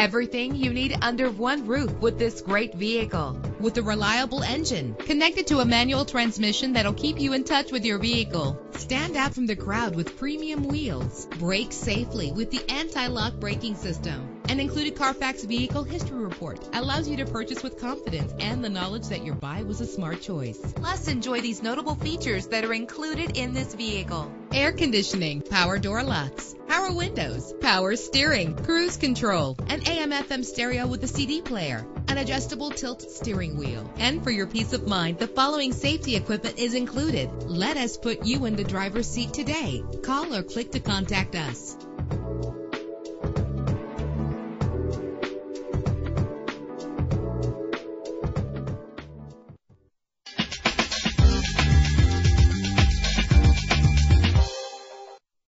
Everything you need under one roof with this great vehicle. With a reliable engine connected to a manual transmission that'll keep you in touch with your vehicle. Stand out from the crowd with premium wheels. Brake safely with the anti-lock braking system. An included Carfax vehicle history report allows you to purchase with confidence and the knowledge that your buy was a smart choice. Plus, enjoy these notable features that are included in this vehicle. Air conditioning, power door locks, power windows, power steering, cruise control, an AM FM stereo with a CD player, an adjustable tilt steering wheel. And for your peace of mind, the following safety equipment is included. Let us put you in the driver's seat today. Call or click to contact us.